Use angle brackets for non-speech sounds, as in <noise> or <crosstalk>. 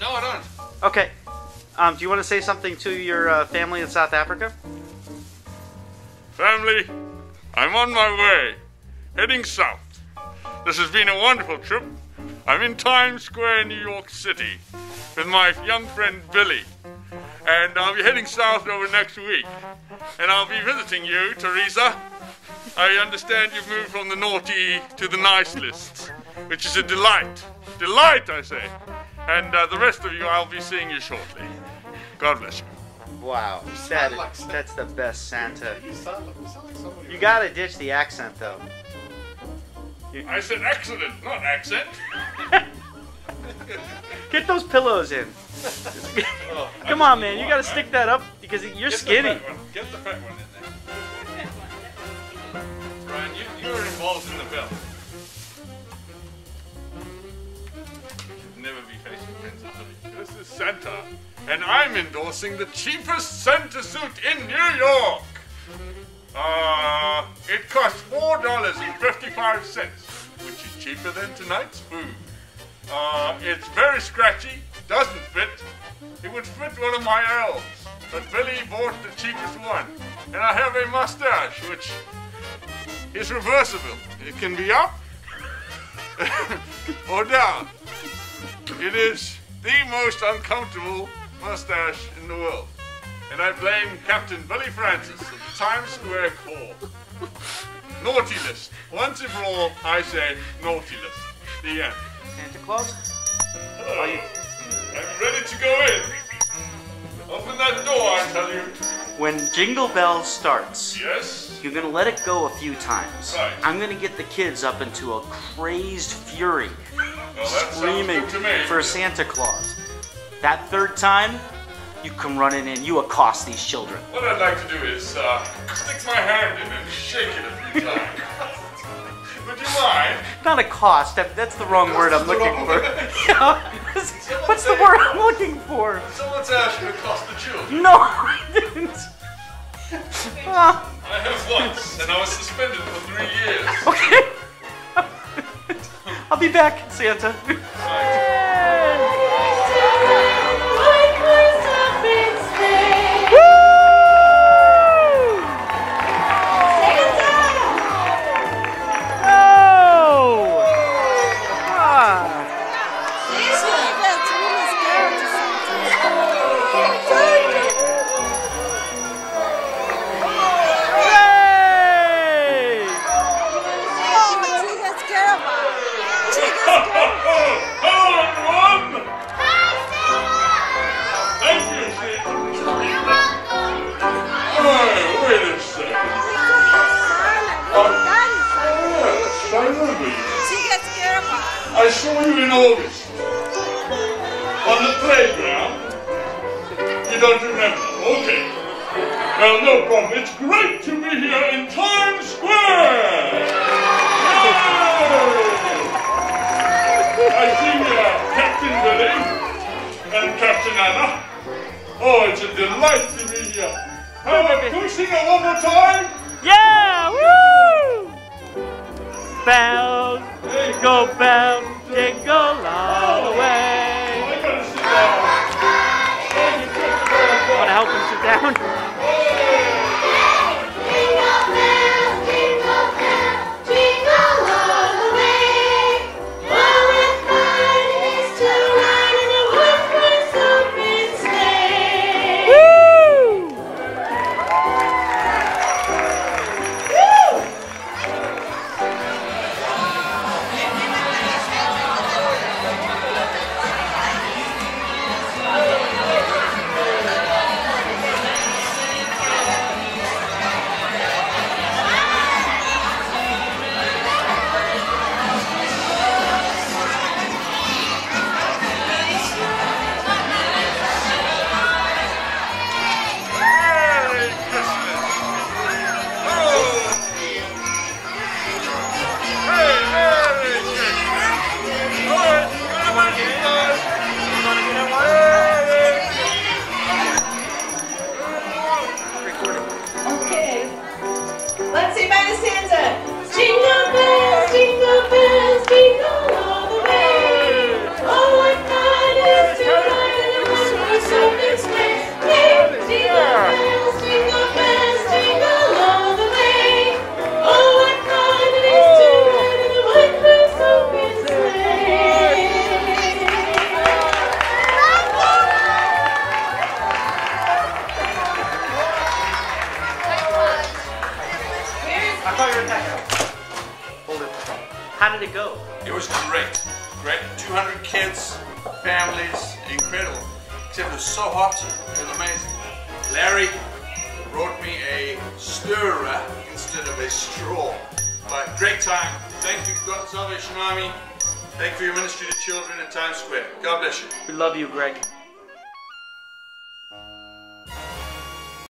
No, I don't. Okay. Um, do you want to say something to your uh, family in South Africa? Family, I'm on my way, heading south. This has been a wonderful trip. I'm in Times Square, New York City, with my young friend Billy. And I'll be heading south over next week. And I'll be visiting you, Teresa. I understand you've moved from the naughty to the nice lists, which is a delight. Delight, I say. And uh, the rest of you, I'll be seeing you shortly. God bless you. Wow, that like that's the best Santa. You like, you sound like somebody. You gotta ditch the accent though. I said accident, not accent. <laughs> Get those pillows in. Oh, Come on, man. You gotta stick that up because you're Get skinny. fat. Get the fat one in there. Brian, you, you're involved in the bill. Santa, and I'm endorsing the cheapest Santa suit in New York. Uh, it costs four dollars and fifty-five cents, which is cheaper than tonight's food. Uh, it's very scratchy, doesn't fit. It would fit one of my elves, but Billy bought the cheapest one. And I have a mustache, which is reversible. It can be up <laughs> or down. It is the most uncomfortable mustache in the world. And I blame Captain Billy Francis of the Times Square Corps. Naughty list. Once and for all, I say naughty list. The end. Santa Claus? Hello. I'm ready to go in. Open that door, I tell you. When Jingle Bell starts, Yes? you're gonna let it go a few times. Right. I'm gonna get the kids up into a crazed fury, Well, screaming for Santa Claus. That third time, you come running in, you accost these children. What I'd like to do is uh, stick my hand in and shake it a few <laughs> times. Would you mind? Not accost, that, that's the wrong word I'm looking for. <laughs> Yeah, What's the word I'm looking for? Someone's asked you to cost the children. No, I didn't. I have once, and I was suspended for three years. okay. I'll be back, Santa. You in August. On the playground. You don't remember? Okay. Well, no problem. It's great to be here in Times Square! I see uh, Captain Billy and Captain Anna. Oh, it's a delight to be here. How about it one more time? Help him sit down? Did it go? It was great. Great. 200 kids, families, incredible. Except it was so hot, it was amazing. Larry brought me a stirrer instead of a straw. But great time. Thank you, God Salvation Army. Thank you for your ministry to children in Times Square. God bless you. We love you, Greg.